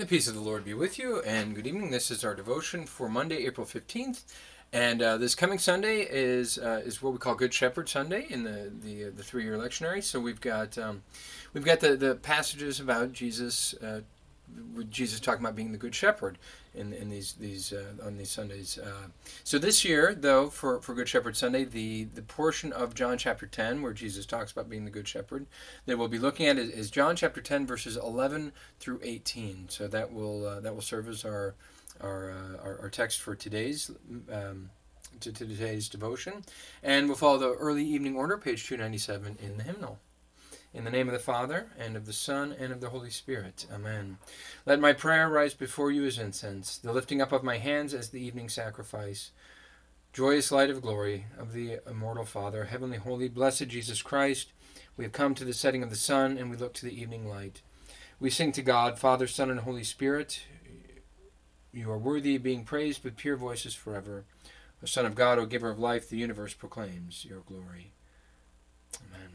The peace of the Lord be with you, and good evening. This is our devotion for Monday, April 15th. And uh, this coming Sunday is uh, is what we call Good Shepherd Sunday in the the, uh, the three year lectionary. So we've got um, we've got the, the passages about Jesus uh, Jesus talking about being the good shepherd in, in these these uh, on these Sundays. Uh, so this year, though, for, for Good Shepherd Sunday, the the portion of John chapter ten where Jesus talks about being the good shepherd that we'll be looking at is, is John chapter ten verses eleven through eighteen. So that will uh, that will serve as our our, uh, our, our text for today's. Um, to today's devotion, and we'll follow the early evening order, page 297 in the hymnal. In the name of the Father, and of the Son, and of the Holy Spirit. Amen. Let my prayer rise before you as incense, the lifting up of my hands as the evening sacrifice. Joyous light of glory of the immortal Father, heavenly, holy, blessed Jesus Christ, we have come to the setting of the sun, and we look to the evening light. We sing to God, Father, Son, and Holy Spirit. You are worthy of being praised with pure voices forever. O Son of God, O Giver of life, the universe proclaims your glory. Amen.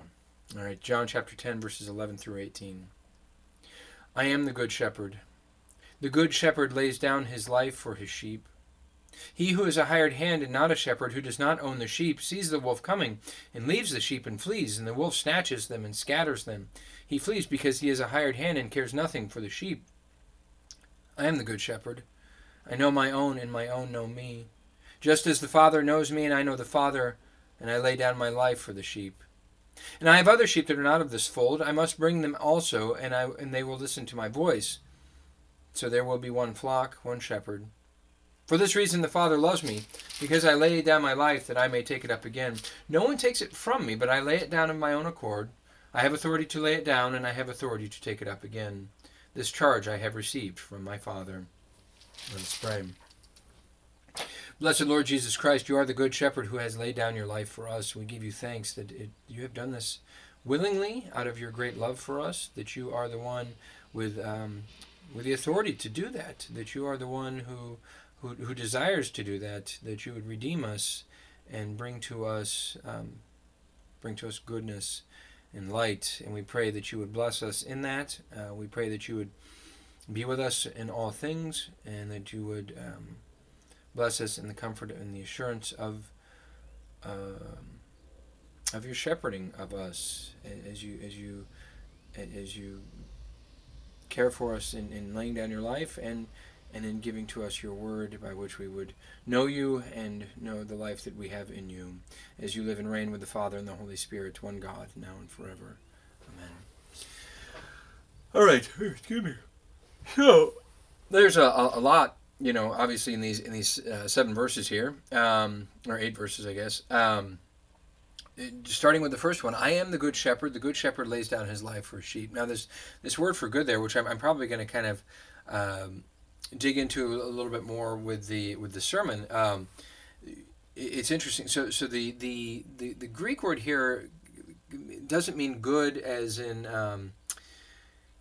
All right, John chapter 10, verses 11 through 18. I am the good shepherd. The good shepherd lays down his life for his sheep. He who is a hired hand and not a shepherd, who does not own the sheep, sees the wolf coming, and leaves the sheep and flees, and the wolf snatches them and scatters them. He flees because he is a hired hand and cares nothing for the sheep. I am the good shepherd. I know my own, and my own know me. Just as the Father knows me, and I know the Father, and I lay down my life for the sheep. And I have other sheep that are not of this fold. I must bring them also, and I and they will listen to my voice. So there will be one flock, one shepherd. For this reason the Father loves me, because I lay down my life that I may take it up again. No one takes it from me, but I lay it down of my own accord. I have authority to lay it down, and I have authority to take it up again. This charge I have received from my Father. Let us pray. Blessed Lord Jesus Christ, you are the good shepherd who has laid down your life for us. We give you thanks that it, you have done this willingly out of your great love for us, that you are the one with, um, with the authority to do that, that you are the one who, who, who desires to do that, that you would redeem us and bring to us, um, bring to us goodness and light. And we pray that you would bless us in that. Uh, we pray that you would be with us in all things and that you would. Um, Bless us in the comfort and the assurance of um, of your shepherding of us as you as you as you care for us in, in laying down your life and and in giving to us your word by which we would know you and know the life that we have in you as you live and reign with the Father and the Holy Spirit, one God, now and forever. Amen. All right, excuse me. So, there's a, a, a lot you know, obviously in these in these uh, seven verses here, um, or eight verses, I guess. Um, starting with the first one, I am the good shepherd. The good shepherd lays down his life for his sheep. Now, this this word for good there, which I'm, I'm probably going to kind of um, dig into a little bit more with the with the sermon. Um, it's interesting. So, so the, the the the Greek word here doesn't mean good as in um,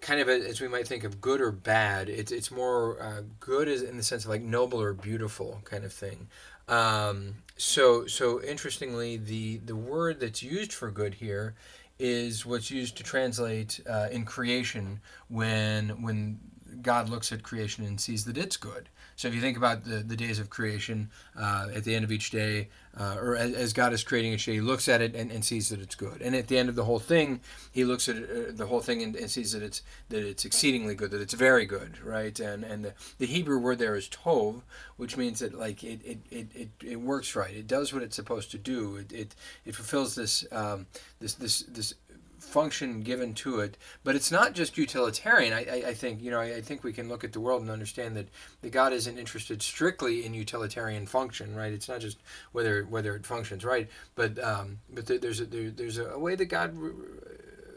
kind of as we might think of good or bad. It's it's more uh, good as in the sense of like noble or beautiful kind of thing. Um, so so interestingly, the the word that's used for good here is what's used to translate uh, in creation when when God looks at creation and sees that it's good. So if you think about the, the days of creation, uh, at the end of each day, uh, or as, as, God is creating each day, he looks at it and, and, sees that it's good. And at the end of the whole thing, he looks at it, uh, the whole thing and, and, sees that it's that it's exceedingly good, that it's very good, right? And and the, the Hebrew word there is tov, which means that like it it, it, it, it works right. It does what it's supposed to do. It it, it fulfills this um, this this this function given to it. But it's not just utilitarian. I, I, I think you know I, I, think we can look at the world and understand that the God isn't interested strictly in utilitarian function, right? It's not just whether whether it functions right, but um, but there's a, there, there's a way that God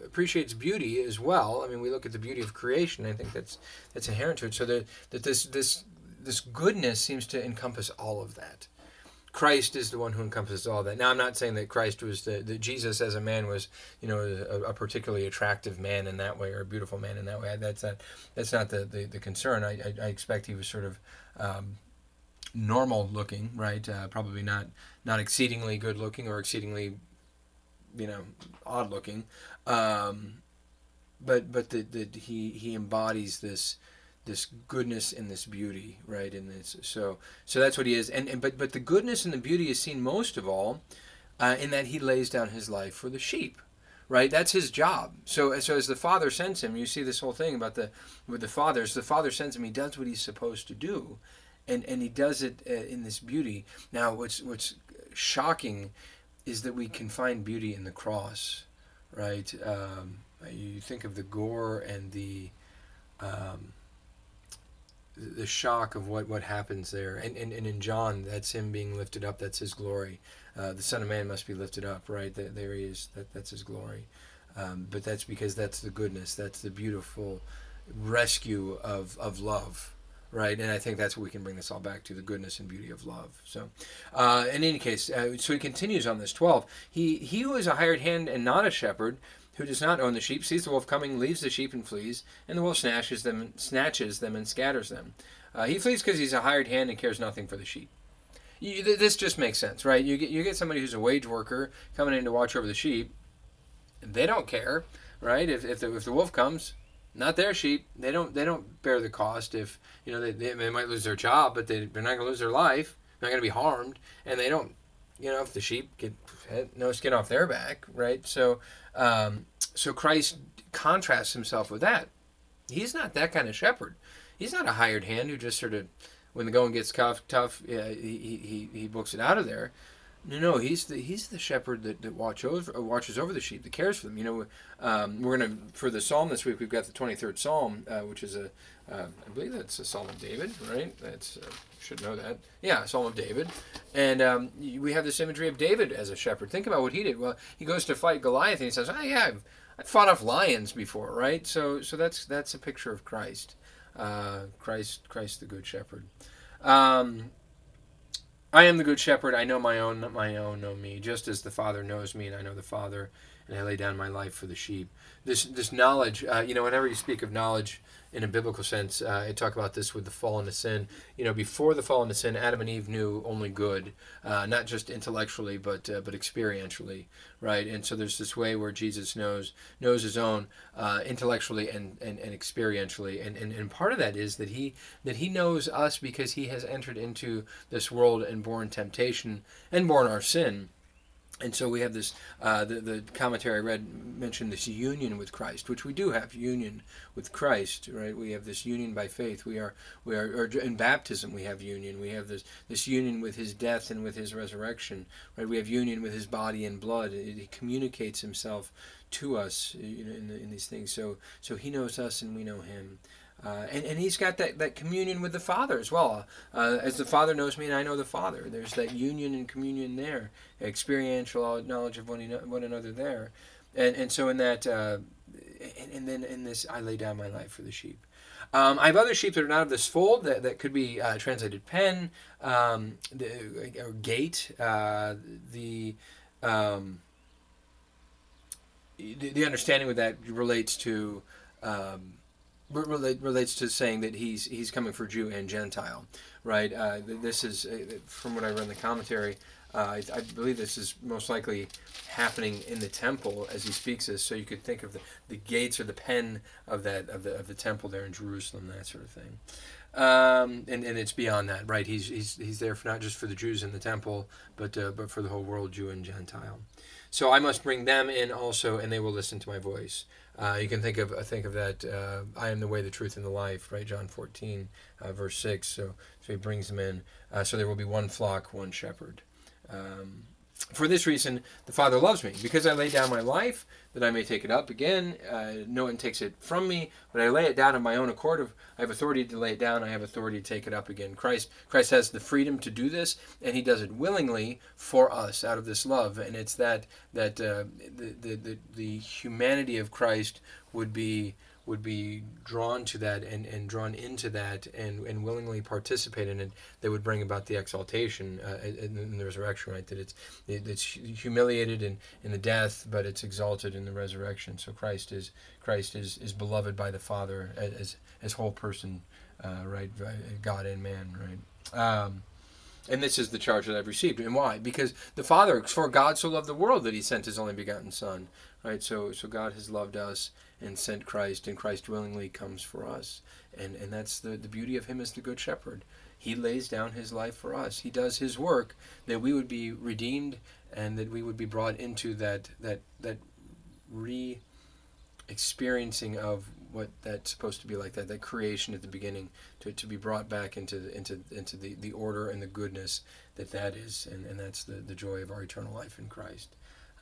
appreciates beauty as well. I mean, we look at the beauty of creation. I think that's that's inherent to it. So that that this this this goodness seems to encompass all of that. Christ is the one who encompasses all that. Now, I'm not saying that Christ was the, that Jesus as a man was, you know, a, a, particularly attractive man in that way or a beautiful man in that way. That's not that's not the the, the concern. I, I, I expect he was sort of um, normal looking, right? Uh, probably not not exceedingly good looking or exceedingly, you know, odd looking. Um, but but the, the he he embodies this this goodness and this beauty, right? In this, so so that's what he is. And, and but but the goodness and the beauty is seen most of all uh, in that he lays down his life for the sheep, right? That's his job. So so as the father sends him, you see this whole thing about the with the fathers. The father sends him. He does what he's supposed to do, and and he does it uh, in this beauty. Now, what's what's shocking is that we can find beauty in the cross, right? Um, you think of the gore and the um, the shock of what, what happens there. And, and, and in John, that's him being lifted up. That's his glory. Uh, the Son of Man must be lifted up, right? There, there he is. That, that's his glory. Um, but that's because that's the goodness. That's the beautiful rescue of, of love, right? And I think that's what we can bring this all back to the goodness and beauty of love. So, uh, in any case, uh, so he continues on this 12. He, he who is a hired hand and not a shepherd, who does not own the sheep, sees the wolf coming, leaves the sheep and flees, and the wolf snatches them, snatches them and scatters them. Uh, he flees because he's a hired hand and cares nothing for the sheep. You, this just makes sense, right? You get you get somebody who's a wage worker coming in to watch over the sheep. They don't care, right? If if the, if the wolf comes, not their sheep. They don't they don't bear the cost. If you know they, they, they might lose their job, but they they're not going to lose their life. They're not going to be harmed, and they don't. You know, if the sheep get no skin off their back, right? So um, so Christ contrasts himself with that. He's not that kind of shepherd. He's not a hired hand who just sort of, when the going gets tough, tough, he, he, he books it out of there. No, no, he's the he's the shepherd that, that watch over, watches over the sheep, that cares for them. You know, um, we're gonna for the psalm this week. We've got the twenty third psalm, uh, which is a uh, I believe that's a psalm of David, right? That's uh, should know that. Yeah, Psalm of David, and um, we have this imagery of David as a shepherd. Think about what he did. Well, he goes to fight Goliath, and he says, "Oh yeah, I've, I've fought off lions before, right?" So so that's that's a picture of Christ, uh, Christ Christ the Good Shepherd. Um, I am the good shepherd. I know my own, my own know me, just as the Father knows me, and I know the Father, and I lay down my life for the sheep. This this knowledge, uh, you know, whenever you speak of knowledge, in a biblical sense. Uh, I talk about this with the fall into sin. You know, before the fall into sin, Adam and Eve knew only good, uh, not just intellectually, but uh, but experientially, right? And so there's this way where Jesus knows knows his own uh, intellectually and, and, and experientially, and, and and part of that is that he that he knows us because he has entered into this world and borne temptation and borne our sin and so we have this uh, the, the commentary i read mentioned this union with christ which we do have union with christ right? We have this union by faith. We are we are in baptism we have union. We have this this union with his death and with his resurrection right? We have union with his body and blood. He communicates himself to us you know, in, the, in these things. So so he knows us and we know him uh, and, and he's got that, that communion with the Father as well. Uh, as the Father knows me and I know the Father. There's that union and communion there, experiential knowledge of one, one another there. And, and so in that, uh, and, and, then in this, I lay down my life for the sheep. Um, I have other sheep that are not of this fold that, that could be uh, translated pen, um, the, or gate, uh, the, um, the, the understanding with that relates to um, relate, relates to saying that he's he's coming for Jew and Gentile, right? Uh, this is uh, from what I read in the commentary. Uh, I, I, believe this is most likely happening in the temple as he speaks this. So you could think of the, the gates or the pen of that of the of the temple there in Jerusalem, that sort of thing. Um, and, and it's beyond that, right? He's, he's, he's there for not just for the Jews in the temple, but uh, but for the whole world, Jew and Gentile. So I must bring them in also, and they will listen to my voice. Uh, you can think of think of that. Uh, I am the way, the truth, and the life. Right, John fourteen, uh, verse six. So so he brings them in. Uh, so there will be one flock, one shepherd. Um, for this reason, the Father loves me, because I lay down my life, that I may take it up again. Uh, no one takes it from me, but I lay it down of my own accord. Of, I have authority to lay it down. I have authority to take it up again. Christ, Christ has the freedom to do this, and He does it willingly for us out of this love. And it's that that uh, the, the, the the humanity of Christ would be would be drawn to that and, and drawn into that and, and willingly participate in it that would bring about the exaltation uh, in, the resurrection right? That it's it, it's humiliated in, in the death but it's exalted in the resurrection. So christ is christ is, is beloved by the father as as whole person uh, right god and man right? Um, And this is the charge that I've received. And why? Because the Father, for God so loved the world that he sent his only begotten Son. Right? So so God has loved us and sent Christ, and Christ willingly comes for us. And and that's the, the beauty of him as the good shepherd. He lays down his life for us. He does his work that we would be redeemed and that we would be brought into that that that re experiencing of what that's supposed to be like that that creation at the beginning to, to be brought back into the, into into the, the order and the goodness that that is and, and that's the, the joy of our eternal life in Christ.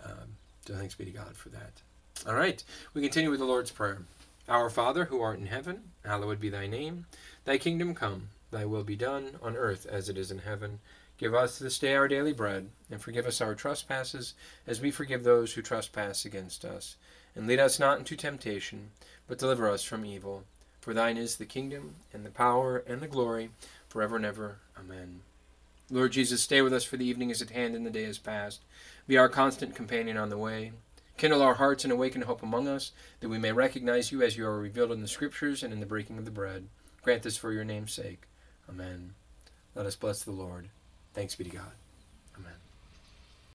Um, so thanks be to God for that. All right we continue with the Lord's prayer. Our Father who art in heaven hallowed be thy name. Thy kingdom come thy will be done on earth as it is in heaven. Give us this day our daily bread and forgive us our trespasses as we forgive those who trespass against us. And lead us not into temptation but deliver us from evil. For thine is the kingdom, and the power, and the glory, forever and ever. Amen. Lord Jesus, stay with us, for the evening is at hand, and the day is past. Be our constant companion on the way. Kindle our hearts and awaken hope among us, that we may recognize you as you are revealed in the Scriptures and in the breaking of the bread. Grant this for your name's sake. Amen. Let us bless the Lord. Thanks be to God. Amen.